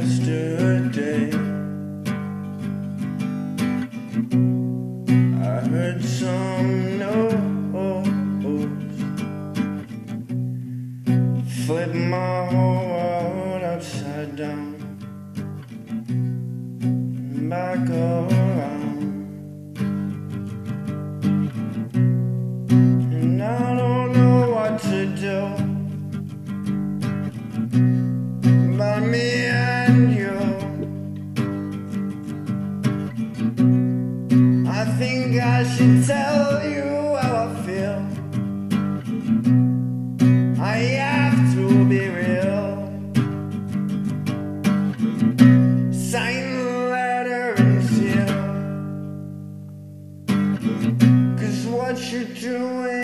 yesterday. I heard some noise flip my whole world upside down. Back up. Should tell you how I feel. I have to be real. Sign letter and seal. Cause what you're doing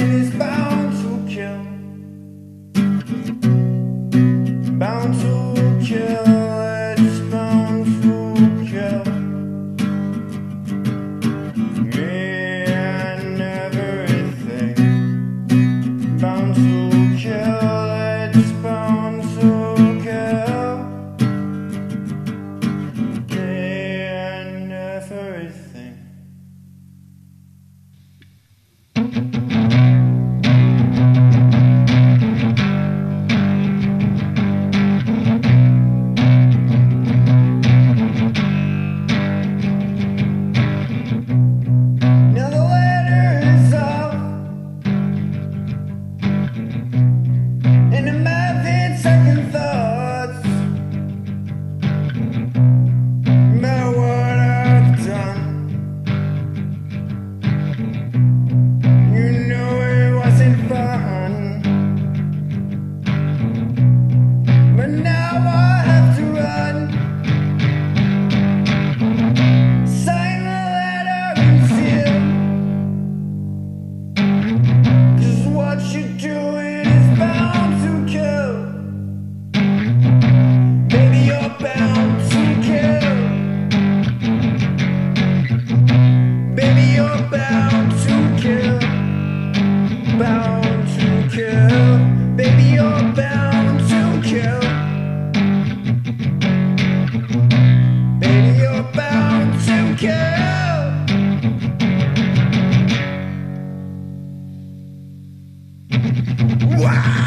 Wow.